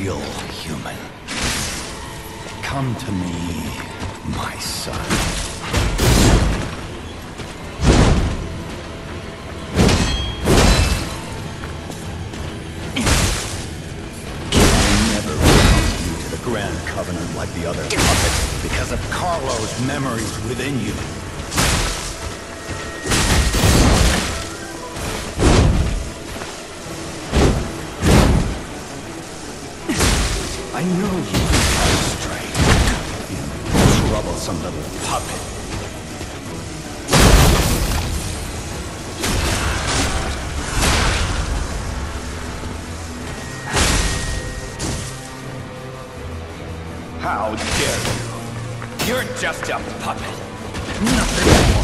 real human. Come to me, my son. Grand Covenant like the other puppets because of Carlo's memories within you. Know you are straight. You troublesome little puppet. How dare you? You're just a puppet. Nothing more.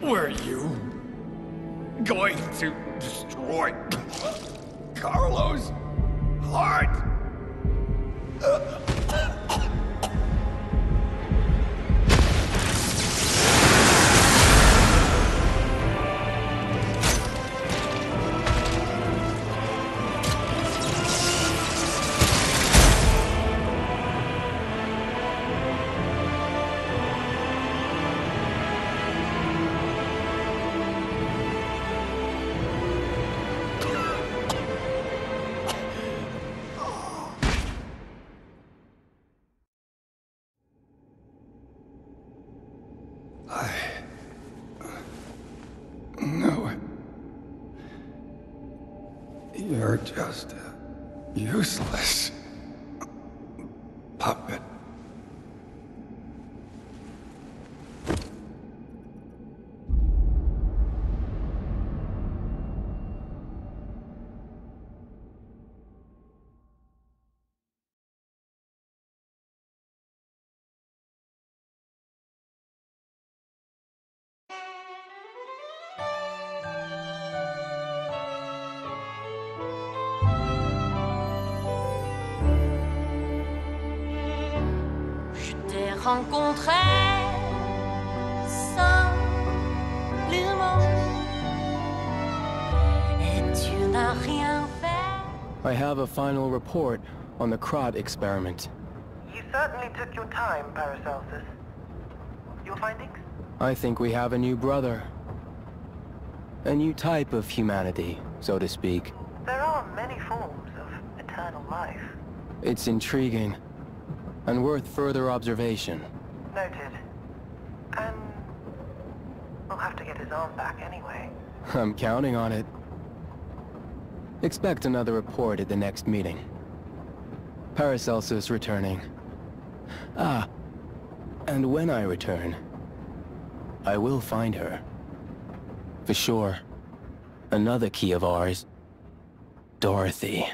Were you going to destroy Carlo's heart? Uh, No. You're just a useless puppet. Je simplement et tu n'as rien fait. I have a final report on the Krat experiment. You certainly took your time, Paracelsus. Your findings? I think we have a new brother. A new type of humanity, so to speak. There are many forms of eternal life. It's intriguing, and worth further observation. Noted. And We'll have to get his arm back anyway. I'm counting on it. Expect another report at the next meeting. Paracelsus returning. Ah, and when I return, I will find her. For sure. Another key of ours. Dorothy.